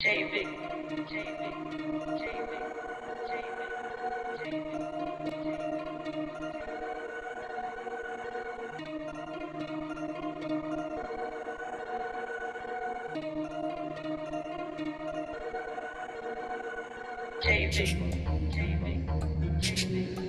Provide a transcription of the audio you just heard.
David, David, David, Jamie, Jamie, Jamie.